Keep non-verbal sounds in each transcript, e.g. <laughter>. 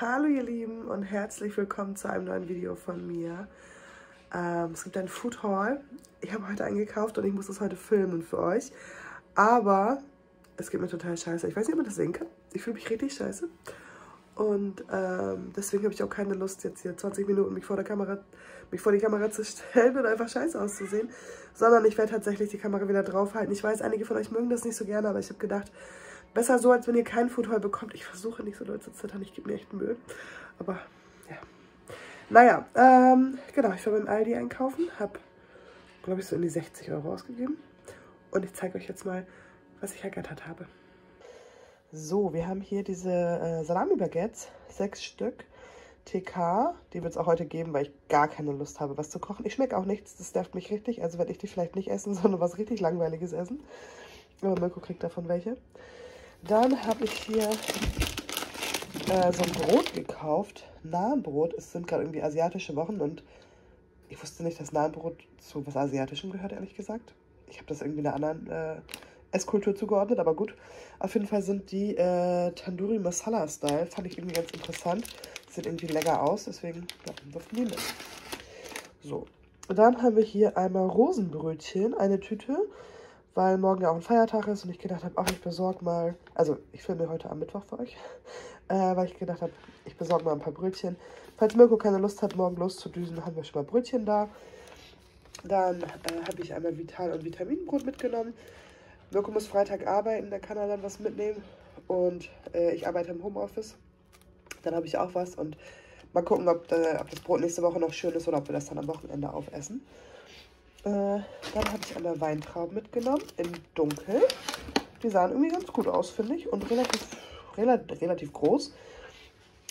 Hallo ihr Lieben und herzlich willkommen zu einem neuen Video von mir. Ähm, es gibt einen Food Haul. Ich habe heute eingekauft und ich muss das heute filmen für euch. Aber es geht mir total scheiße. Ich weiß nicht, ob man das sehen kann. Ich fühle mich richtig scheiße. Und ähm, deswegen habe ich auch keine Lust, jetzt hier 20 Minuten mich vor, der Kamera, mich vor die Kamera zu stellen und einfach scheiße auszusehen. Sondern ich werde tatsächlich die Kamera wieder draufhalten. Ich weiß, einige von euch mögen das nicht so gerne, aber ich habe gedacht, besser so, als wenn ihr kein Food Haul bekommt. Ich versuche nicht so doll zu zittern, ich gebe mir echt Mühe. Aber, ja. Naja, ähm, genau, ich war beim Aldi einkaufen, habe, glaube ich, so in die 60 Euro ausgegeben. Und ich zeige euch jetzt mal, was ich ergattert habe. So, wir haben hier diese äh, Salami-Baguettes, sechs Stück. TK, die wird es auch heute geben, weil ich gar keine Lust habe, was zu kochen. Ich schmecke auch nichts, das nervt mich richtig. Also werde ich die vielleicht nicht essen, <laughs> sondern was richtig Langweiliges essen. Aber Mirko kriegt davon welche. Dann habe ich hier äh, so ein Brot gekauft. Nahenbrot. Es sind gerade irgendwie asiatische Wochen und ich wusste nicht, dass Nahenbrot zu was Asiatischem gehört, ehrlich gesagt. Ich habe das irgendwie einer anderen äh, Esskultur zugeordnet, aber gut. Auf jeden Fall sind die äh, Tandoori Masala Style. Fand ich irgendwie ganz interessant. Sieht irgendwie lecker aus, deswegen ja, durften die mit. So. Dann haben wir hier einmal Rosenbrötchen, eine Tüte, weil morgen ja auch ein Feiertag ist und ich gedacht habe, ach, ich besorge mal, also ich filme heute am Mittwoch für euch, <laughs> äh, weil ich gedacht habe, ich besorge mal ein paar Brötchen. Falls Mirko keine Lust hat, morgen loszudüsen, haben wir schon mal Brötchen da. Dann äh, habe ich einmal Vital- und Vitaminbrot mitgenommen. Mirko muss Freitag arbeiten, da kann er dann was mitnehmen. Und äh, ich arbeite im Homeoffice. Dann habe ich auch was und mal gucken, ob, äh, ob, das Brot nächste Woche noch schön ist oder ob wir das dann am Wochenende aufessen. Äh, dann habe ich einmal Weintrauben mitgenommen, im Dunkel. Die sahen irgendwie ganz gut aus, finde ich, und relativ, relativ, relativ groß.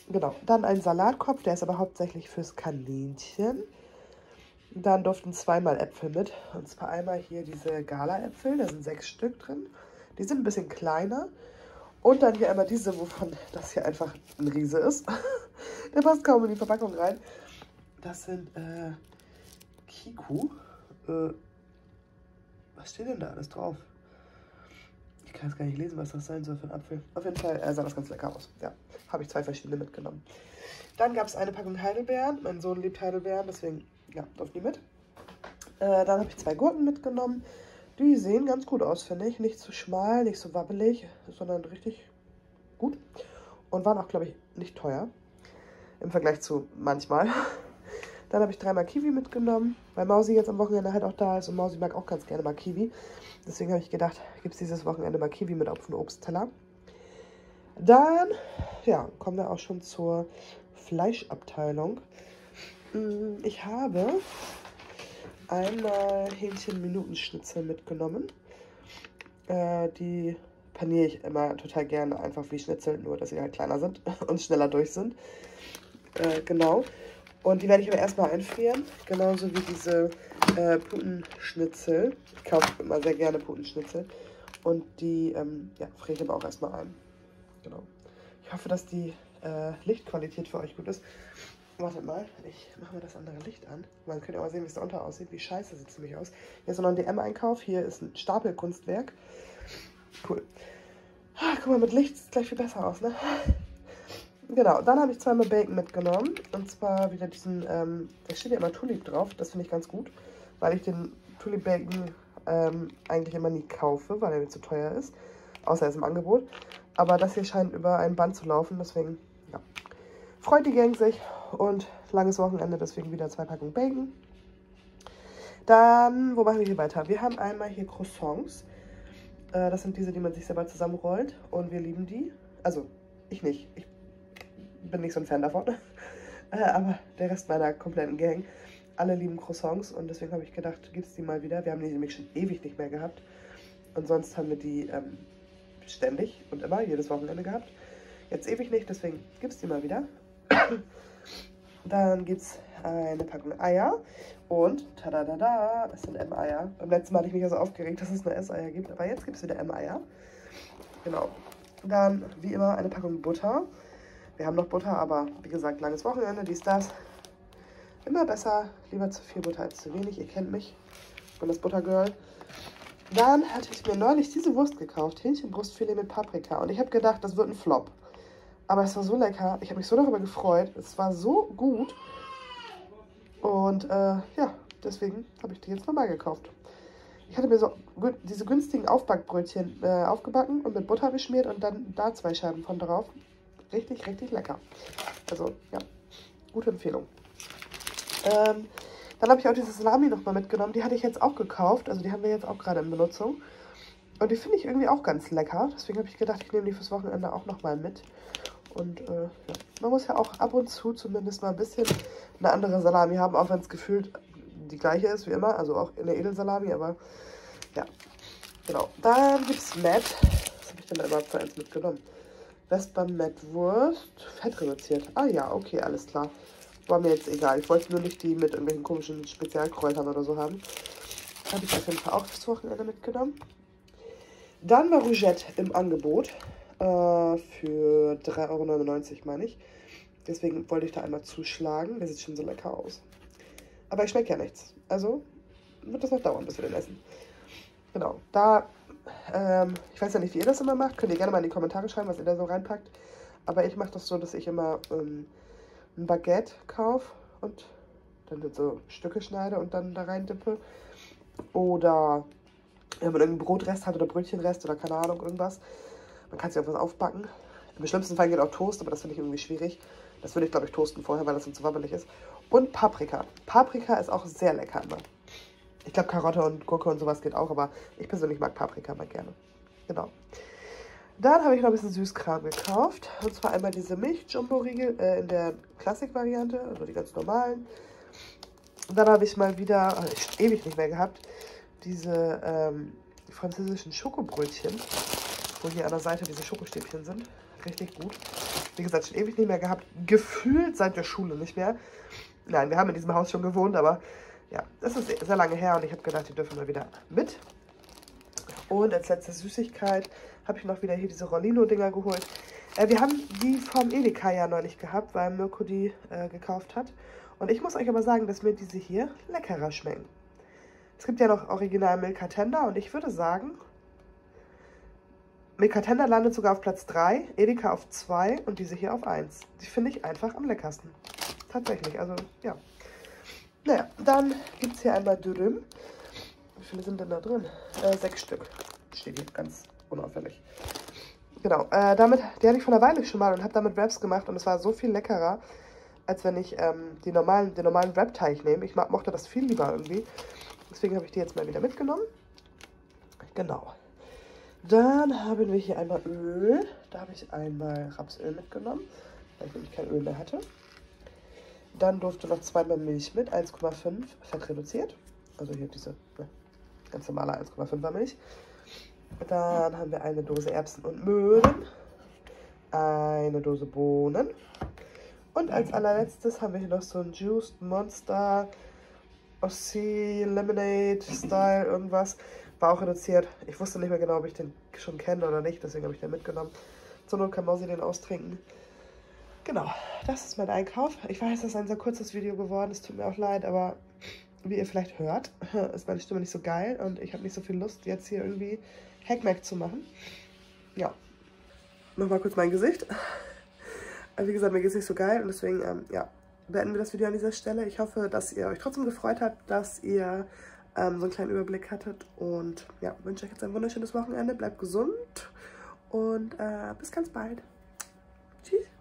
Genau, dann ein Salatkopf, der ist aber hauptsächlich fürs Kaninchen. Dann durften zweimal Äpfel mit. Und zwar einmal hier diese Gala-Äpfel, da sind sechs Stück drin. Die sind ein bisschen kleiner. Und dann hier einmal diese, wovon das hier einfach ein Riese ist. <laughs> Der passt kaum in die Verpackung rein. Das sind äh, Kiku. Äh, was steht denn da alles drauf? Ich kann jetzt gar nicht lesen, was das sein soll für ein Apfel. Auf jeden Fall äh, sah das ganz lecker aus. Ja, habe ich zwei verschiedene mitgenommen. Dann gab es eine Packung Heidelbeeren. Mein Sohn liebt Heidelbeeren, deswegen ja, durften die mit. Äh, dann habe ich zwei Gurken mitgenommen. Die sehen ganz gut aus, finde ich. Nicht zu schmal, nicht so wabbelig, sondern richtig gut. Und waren auch, glaube ich, nicht teuer. Im Vergleich zu manchmal. <laughs> Dann habe ich dreimal Kiwi mitgenommen, weil Mausi jetzt am Wochenende halt auch da ist. Und Mausi mag auch ganz gerne mal Kiwi. Deswegen habe ich gedacht, gibt es dieses Wochenende mal Kiwi mit auf den Obstteller. Dann, ja, kommen wir auch schon zur Fleischabteilung. Mm, ich habe einmal Hähnchen-Minutenschnitzel mitgenommen. Äh, die paniere ich immer total gerne, einfach wie Schnitzel, nur dass sie halt kleiner sind <laughs> und schneller durch sind. Äh, genau. Und die werde ich aber erstmal einfrieren, genauso wie diese äh, Putenschnitzel. Ich kaufe immer sehr gerne Putenschnitzel. Und die ähm, ja, friere ich aber auch erstmal ein. Genau. Ich hoffe, dass die äh, Lichtqualität für euch gut ist. Wartet mal, ich mache mal das andere Licht an. Man könnt auch mal sehen, wie es da unter aussieht. Wie scheiße sieht es ziemlich aus. Hier ist noch ein DM-Einkauf. Hier ist ein Stapelkunstwerk. Cool. Ah, guck mal, mit Licht sieht es gleich viel besser aus, ne? Genau, dann habe ich zweimal Bacon mitgenommen. Und zwar wieder diesen, ähm, da steht ja immer Tulip drauf. Das finde ich ganz gut, weil ich den Tulip Bacon ähm, eigentlich immer nie kaufe, weil er mir zu teuer ist. Außer er ist im Angebot. Aber das hier scheint über ein Band zu laufen, deswegen, ja. Freut die Gang sich und langes Wochenende, deswegen wieder zwei Packungen Bacon. Dann, wo machen wir hier weiter? Wir haben einmal hier Croissants. Äh, das sind diese, die man sich selber zusammenrollt und wir lieben die. Also, ich nicht. Ich bin nicht so ein Fan davon. <laughs> Äh, aber der Rest meiner kompletten Gang, alle lieben Croissants und deswegen habe ich gedacht, gibt es die mal wieder. Wir haben die nämlich schon ewig nicht mehr gehabt. Und sonst haben wir die ähm, ständig und immer, jedes Wochenende gehabt. Jetzt ewig nicht, deswegen gibt es die mal wieder. <clears throat> Dann gibt es eine Packung Eier und tada da da, es sind M-Eier. Beim letzten Mal hatte ich mich ja so aufgeregt, dass es nur S-Eier gibt, aber jetzt gibt es wieder M-Eier. Genau. Dann, wie immer, eine Packung Butter. Wir haben noch Butter, aber wie gesagt, langes Wochenende, dies, das. Immer besser, lieber zu viel Butter als zu wenig. Ihr kennt mich, ich bin das Buttergirl. Dann hatte ich mir neulich diese Wurst gekauft, Hähnchenbrustfilet mit Paprika. Und ich habe gedacht, das wird ein Flop. Aber es war so lecker. Ich habe mich so darüber gefreut. Es war so gut. Und äh, ja, deswegen habe ich die jetzt nochmal gekauft. Ich hatte mir so diese günstigen Aufbackbrötchen äh, aufgebacken und mit Butter geschmiert und dann da zwei Scheiben von drauf. Richtig, richtig lecker. Also, ja, gute Empfehlung. Ähm, dann habe ich auch diese Salami nochmal mitgenommen. Die hatte ich jetzt auch gekauft. Also die haben wir jetzt auch gerade in Benutzung. Und die finde ich irgendwie auch ganz lecker. Deswegen habe ich gedacht, ich nehme die fürs Wochenende auch nochmal mit. Und äh, ja. man muss ja auch ab und zu zumindest mal ein bisschen eine andere Salami haben, auch wenn es gefühlt die gleiche ist wie immer. Also auch in der Edelsalami, aber ja. Genau. Dann gibt es Matt. Was habe ich denn da überhaupt für eins mitgenommen? Vespa Matt Wurst. Fett reduziert. Ah ja, okay, alles klar. War mir jetzt egal. Ich wollte nur nicht die mit irgendwelchen komischen Spezialkräutern oder so haben. Habe ich auf jeden Fall auch fürs Wochenende mitgenommen. Dann war Rougette im Angebot. Äh, für 3,99 Euro, meine ich. Deswegen wollte ich da einmal zuschlagen. Der sieht schon so lecker aus. Aber ich schmecke ja nichts. Also wird das noch dauern, bis wir den essen. Genau. Da, ähm, ich weiß ja nicht, wie ihr das immer macht. Könnt ihr gerne mal in die Kommentare schreiben, was ihr da so reinpackt. Aber ich mache das so, dass ich immer ähm, ein Baguette kaufe und dann so Stücke schneide und dann da rein dippe. Oder wenn man irgendeinen Brotrest hat oder Brötchenrest oder keine Ahnung, irgendwas. Man kann sich auch was aufbacken. Im schlimmsten Fall geht auch Toast, aber das finde ich irgendwie schwierig. Das würde ich, glaube ich, toasten vorher, weil das sonst zu wabbelig ist. Und Paprika. Paprika ist auch sehr lecker immer. Ich glaube, Karotte und Gurke und sowas geht auch, aber ich persönlich mag Paprika mal gerne. Genau. Dann habe ich noch ein bisschen Süßkram gekauft. Und zwar einmal diese Milch-Jumbo-Riegel äh, in der Klassik-Variante, also die ganz normalen. Und dann habe ich mal wieder, also ich ewig nicht mehr gehabt, diese ähm, französischen Schokobrötchen, wo hier an der Seite diese Schokostäbchen sind. Richtig gut. Wie gesagt, schon ewig nicht mehr gehabt. Gefühlt seit der Schule nicht mehr. Nein, wir haben in diesem Haus schon gewohnt, aber ja, das ist sehr, lange her und ich habe gedacht, die dürfen mal wieder mit. Und als letzte Süßigkeit habe ich noch wieder hier diese Rollino-Dinger geholt. Äh, wir haben die vom Edeka ja neulich gehabt, weil Mirko die äh, gekauft hat. Und ich muss euch aber sagen, dass mir diese hier leckerer schmecken. Es gibt ja noch Original Milka Tender und ich würde sagen, Milka Tender landet sogar auf Platz 3, Edeka auf 2 und diese hier auf 1. Die finde ich einfach am leckersten. Tatsächlich, also ja. Naja, dann gibt es hier einmal Dürüm. Wie viele sind denn da drin? Äh, sechs Stück. Steht hier ganz unauffällig. Genau, äh, damit, die hatte ich vor einer Weile schon mal und habe damit Wraps gemacht und es war so viel leckerer, als wenn ich ähm, die normalen, den normalen Wrap-Teig nehme. Ich mochte das viel lieber irgendwie. Deswegen habe ich die jetzt mal wieder mitgenommen. Genau. Dann haben wir hier einmal Öl. Da habe ich einmal Rapsöl mitgenommen, weil ich nämlich kein Öl mehr hatte. Dann durfte noch zweimal Milch mit, 1,5, fett reduziert. Also hier diese ne, ganz normale 1,5er Milch. Dann haben wir eine Dose Erbsen und Möhren, eine Dose Bohnen. Und als allerletztes haben wir hier noch so ein Juiced Monster Aussie Lemonade Style irgendwas. War auch reduziert. Ich wusste nicht mehr genau, ob ich den schon kenne oder nicht, deswegen habe ich den mitgenommen. Zur Not kann Mausi den austrinken. Genau, das ist mein Einkauf. Ich weiß, das ist ein sehr kurzes Video geworden. Es tut mir auch leid, aber wie ihr vielleicht hört, <laughs> ist meine Stimme nicht so geil und ich habe nicht so viel Lust, jetzt hier irgendwie Hackmack zu machen. Ja. Nochmal kurz mein Gesicht. Wie gesagt, mir geht es nicht so geil und deswegen, ähm, ja, beenden wir das Video an dieser Stelle. Ich hoffe, dass ihr euch trotzdem gefreut habt, dass ihr ähm, so einen kleinen Überblick hattet. Und ja, wünsche euch jetzt ein wunderschönes Wochenende. Bleibt gesund und äh, bis ganz bald. Tschüss.